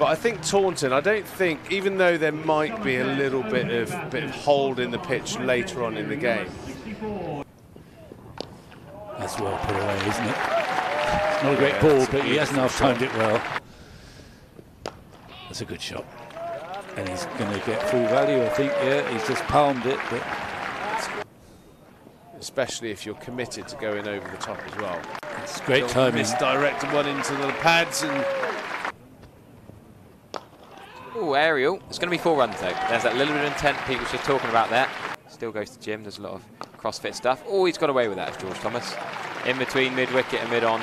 But I think Taunton, I don't think, even though there might be a little bit of bit of hold in the pitch later on in the game. That's well put away, isn't it? It's not a great yeah, ball, but he hasn't half timed it well. That's a good shot. And he's going to get full value, I think. Yeah, he's just palmed it, but especially if you're committed to going over the top as well. It's great timing. Misdirected one into the pads and aerial. It's going to be four runs though. There's that little bit of intent Pete was just talking about there. Still goes to gym. There's a lot of CrossFit stuff. Oh, he's got away with that, George Thomas. In between mid wicket and mid on.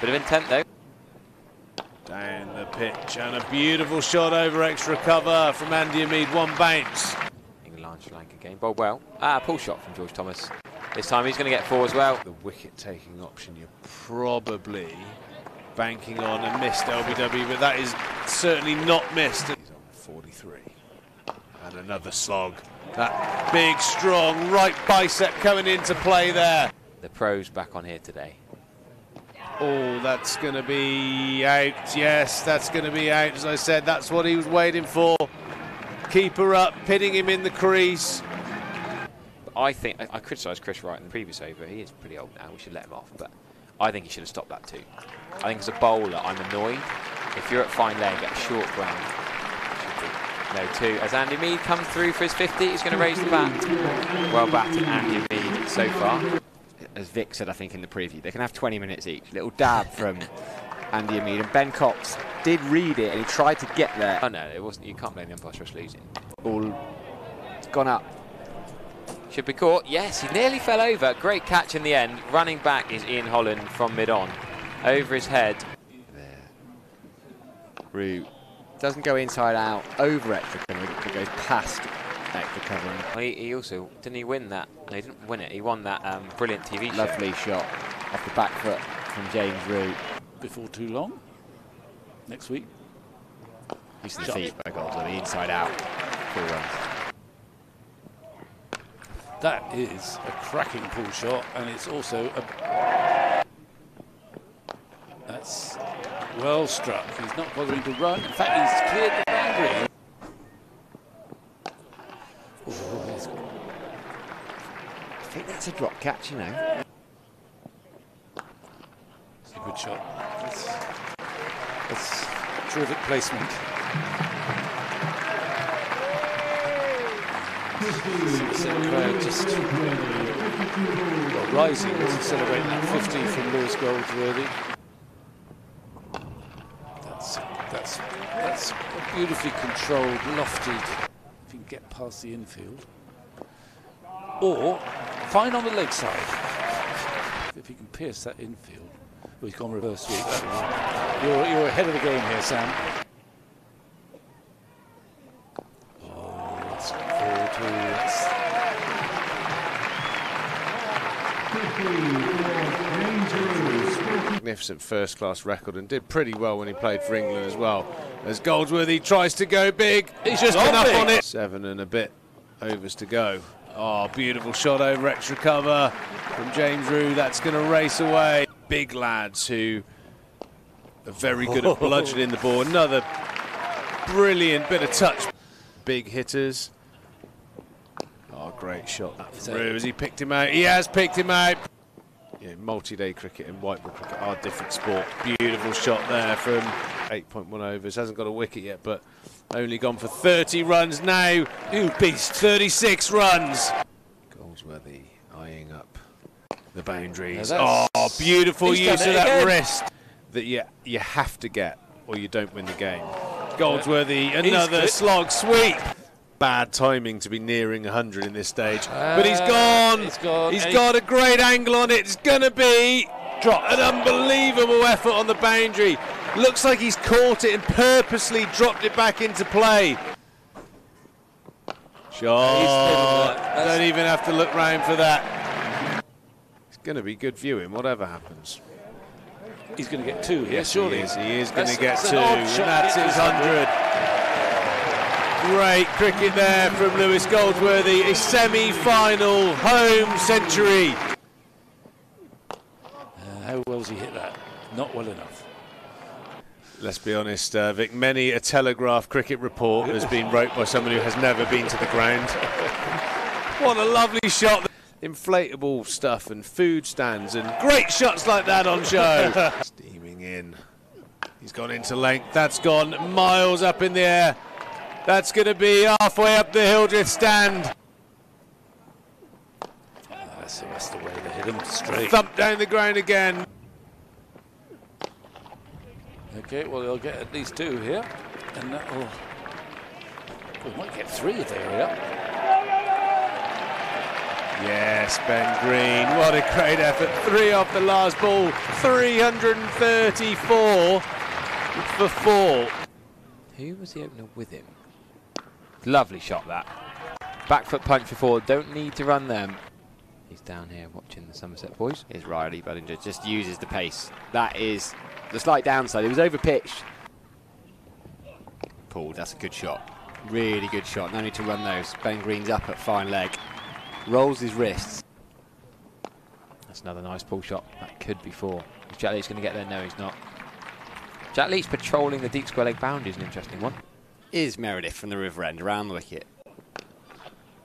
Bit of intent though. Down the pitch and a beautiful shot over extra cover from Andy Umeed. One bounce. England Sri Lanka game. Bowled well. Ah, pull shot from George Thomas. This time he's going to get four as well. The wicket taking option you're probably banking on a missed LBW, but that is certainly not missed. He's on 43. And another slog. That big, strong right bicep coming into play there. The pros back on here today. Oh, that's going to be out. Yes, that's going to be out. As I said, that's what he was waiting for. Keeper up, pinning him in the crease. I think I, I criticised Chris Wright in the previous over. He is pretty old now. We should let him off, but I think he should have stopped that too. I think as a bowler, I'm annoyed. If you're at fine leg at short ground, no two. As Andy Umeed comes through for his 50, he's going to raise the bat. Well batted, Andy Umeed so far. As Vic said, I think in the preview, they can have 20 minutes each. Little dab from Andy Umeed. and Ben Cox did read it and he tried to get there. Oh no, it wasn't. You can't blame the umpire for losing. All gone up should be caught. Yes, he nearly fell over. Great catch in the end. Running back is Ian Holland from mid-on. Over his head. There. Root. Doesn't go inside out. Over extra cover. It goes past extra cover. He, he, also, didn't he win that? No, he didn't win it. He won that um, brilliant TV show. Lovely shot off the back foot from James Root. Before too long. Next week. He's the feet by the inside out. Four runs. That is a cracking pull shot, and it's also a. That's well struck. He's not bothering to run. In fact, he's cleared the boundary. I think that's a drop catch, you know. It's a good shot. That's, that's terrific placement. Sinclair just well, rising to celebrate that 50 from Lewis Goldsworthy. That's, that's, that's beautifully controlled, lofted, if you can get past the infield. Or fine on the leg side. If he can pierce that infield. Well, he's gone reverse sweep. You're, you're ahead of the game here, Sam. Magnificent first class record and did pretty well when he played for England as well. As Goldsworthy tries to go big, he's just been up on it. Seven and a bit overs to go. Oh, beautiful shot over extra cover from James Rew. That's going to race away. Big lads who are very good at bludgeoning the ball. Another brilliant bit of touch. Big hitters. Oh, great shot. Rew as he picked him out. He has picked him out multi-day cricket and white ball cricket are different sport. Beautiful shot there from 8.1 overs. Hasn't got a wicket yet, but only gone for 30 runs now. Ooh, beast. 36 runs. Goldsworthy eyeing up the boundaries. Oh, beautiful use of that again. wrist that you, you have to get or you don't win the game. Goldsworthy, another slog sweep bad timing to be nearing 100 in this stage. Uh, but he's gone. He's, gone. he's got a great angle on it. It's going to be Dropped. an unbelievable effort on the boundary. Looks like he's caught it and purposely dropped it back into play. Shot. Don't even have to look round for that. It's going to be good viewing, whatever happens. He's going to get two. Yes, surely. He is, he is going to get two. That's his 100. Great cricket there from Lewis Goldsworthy, a semi-final home century. Uh, how well has he hit that? Not well enough. Let's be honest, uh, Vic. Many a Telegraph cricket report has been wrote by someone who has never been to the ground. What a lovely shot! Inflatable stuff and food stands and great shots like that on show. Steaming in. He's gone into length. That's gone miles up in the air. That's going to be halfway up the Hildreth stand. Ah, that's, that's the way to hit him straight. Thump down the ground again. Okay, well, he'll get at least two here. And that will. We might get three if they hurry up. Yes, Ben Green. What a great effort. Three off the last ball. 334 for four. Who was the opener with him? Lovely shot that. Back foot punch for four. Don't need to run them. He's down here watching the Somerset boys. Is Riley Budinger just uses the pace. That is the slight downside. It was over pitched. Pulled. That's a good shot. Really good shot. No need to run those. Ben Green's up at fine leg. Rolls his wrists. That's another nice pull shot. That could be four. Is Jack Leach going to get there? No, he's not. Jack Leach patrolling the deep square leg boundary is an interesting one. Is Meredith from the river end around the wicket.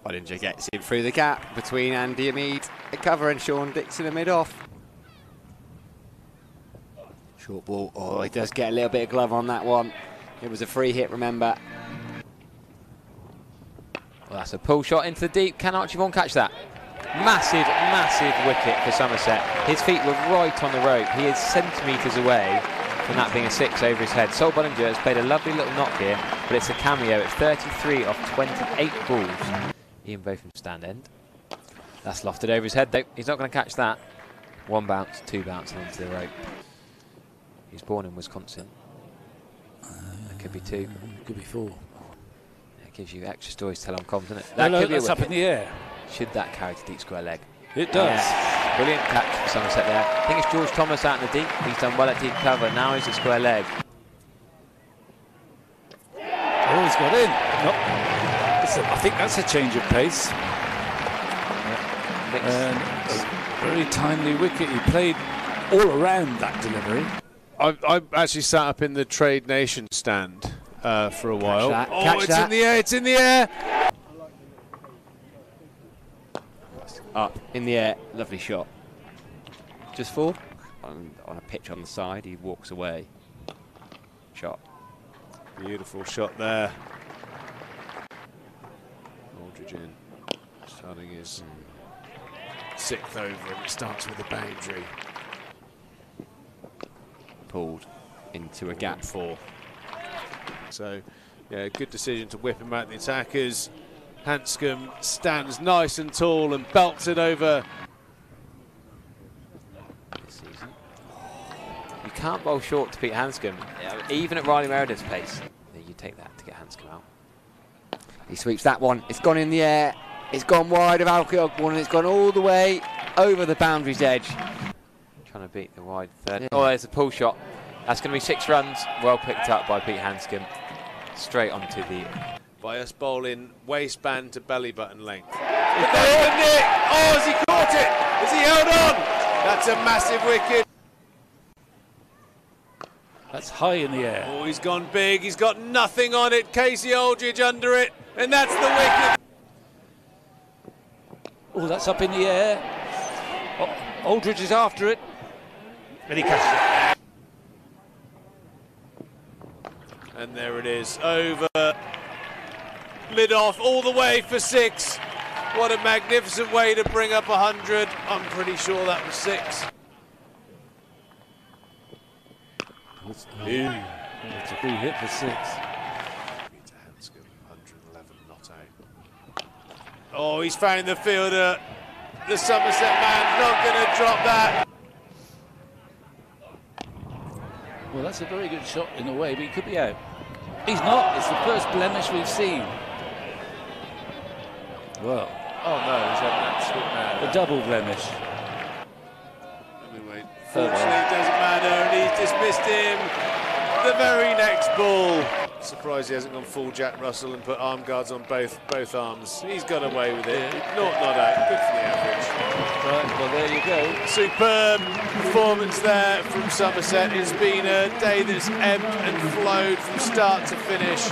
Budinger gets in through the gap between Andy Umeed at cover and Sean Dickson a mid off. Short ball. Oh, he does get a little bit of glove on that one. It was a free hit, remember. Well, that's a pull shot into the deep. Can Archie Vaughan catch that? Massive, massive wicket for Somerset. His feet were right on the rope. He is centimetres away from that being a six over his head. Sol Bollinger has played a lovely little knock here, but it's a cameo. It's 33 off 28 balls. Ian Botham stand end. That's lofted over his head though. He's not going to catch that. One bounce, two bounce, and into the rope. He's born in Wisconsin. That could be two. Uh, could be four. It gives you extra stories to tell on comms, doesn't it? That That could be a that's up in the air. Should that carry to deep square leg? It does. Yeah. Brilliant catch for Somerset there. I think it's George Thomas out in the deep. He's done well at deep cover. Now he's at square leg. He's got in. No. It's a- I think that's a change of pace. Mixed. And a very timely wicket. He played all around that delivery. I, I actually sat up in the Trade Nation stand uh, for a while. that, Oh, catch it's that. in the air! It's in the air! Up in the air. Lovely shot. Just four. On, on a pitch on the side, he walks away. Shot. Beautiful shot there. Aldridge in, starting his sixth over, and it starts with a boundary. Pulled into a gap four. So, yeah, good decision to whip him out the attackers. Handscomb stands nice and tall and belts it over. this season. You can't bowl short to Pete Handscomb, uh, even at Riley Meredith's pace. You take that to get Handscomb out. He sweeps that one. It's gone in the air. It's gone wide of Alfie Ogborne and it's gone all the way over the boundary's edge. Trying to beat the wide third. Oh, there's a pull shot. That's going to be six runs. Well picked up by Pete Handscomb. Straight onto the. By us bowling waistband to belly button length. But there's the nick! Oh, has he caught it? Has he held on? That's a massive wicket. That's high in the air. Oh, he's gone big. He's got nothing on it. Casey Aldridge under it. And that's the wicket. Oh, that's up in the air. Oh, Aldridge is after it. And he catches it. And there it is. Over. Mid off all the way for six. What a magnificent way to bring up 100. I'm pretty sure that was six. It's a free hit for six. Handscomb, 111 not out. Oh, he's found the fielder. The Somerset man's not going to drop that. Well, that's a very good shot in a way, but he could be out. He's not. It's the first blemish we've seen. Well, Oh no, he's had an absolute man. a double blemish. Anyway, fortunately, it doesn't matter, and he's dismissed him. The very next ball. Surprised he hasn't gone full Jack Russell and put arm guards on both both arms. He's got away with it. Not not out. Good for the average. Right, well, there you go. Superb performance there from Somerset. It's been a day that's ebbed and flowed from start to finish.